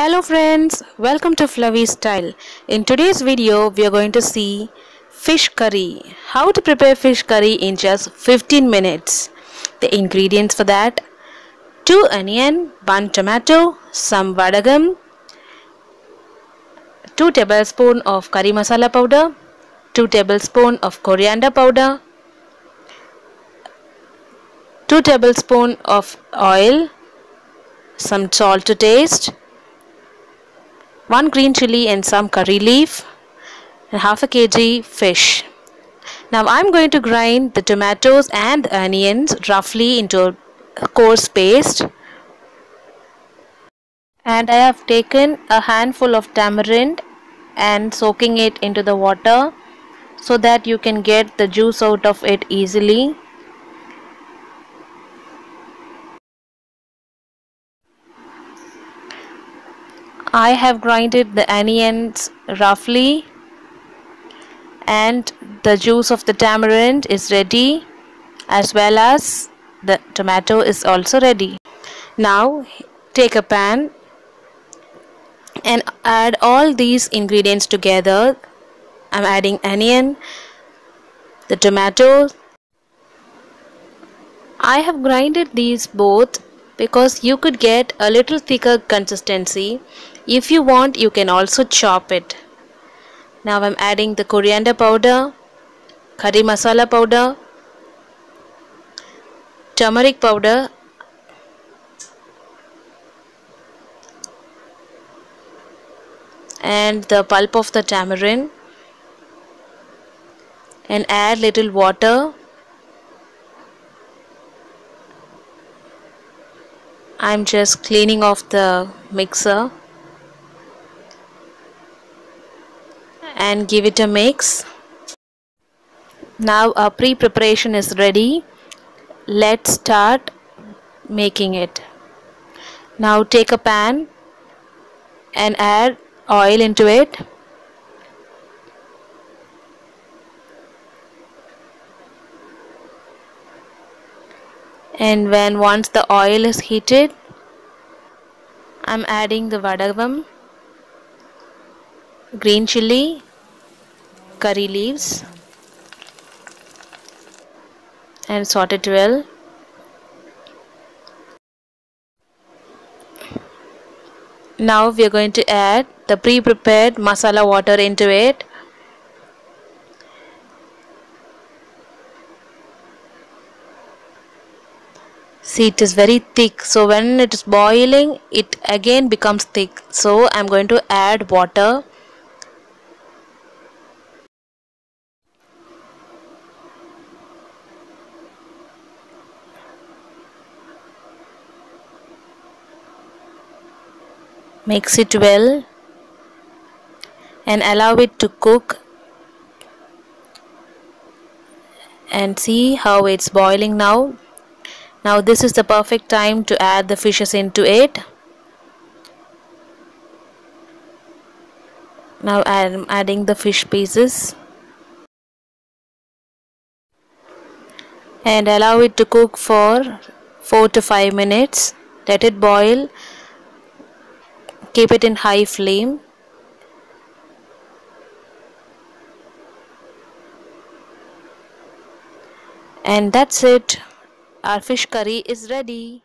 Hello friends, welcome to Flavis Style. In today's video, we are going to see fish curry. How to prepare fish curry in just 15 minutes. The ingredients for that 2 onion, 1 tomato, some vadagam, 2 tablespoon of curry masala powder, 2 tablespoon of coriander powder, 2 tablespoon of oil, some salt to taste, 1 green chili and some curry leaf, and half a kg fish. Now I'm going to grind the tomatoes and the onions roughly into a coarse paste. And I have taken a handful of tamarind and soaking it into the water so that you can get the juice out of it easily. I have grinded the onions roughly and the juice of the tamarind is ready as well as the tomato is also ready. Now take a pan and add all these ingredients together. I'm adding onion, the tomato. I have grinded these both because you could get a little thicker consistency if you want, you can also chop it. Now I'm adding the coriander powder, curry masala powder, turmeric powder, and the pulp of the tamarind and add little water I'm just cleaning off the mixer and give it a mix. Now our pre-preparation is ready. Let's start making it. Now take a pan and add oil into it. And when once the oil is heated, I'm adding the vadagam, green chili, curry leaves and saute it well now we are going to add the pre-prepared masala water into it. See it is very thick. So when it is boiling it again becomes thick. So I'm going to add water mix it well and allow it to cook and see how it's boiling now. Now this is the perfect time to add the fishes into it. Now I'm adding the fish pieces. And allow it to cook for 4 to 5 minutes. Let it boil keep it in high flame. And that's it. Our fish curry is ready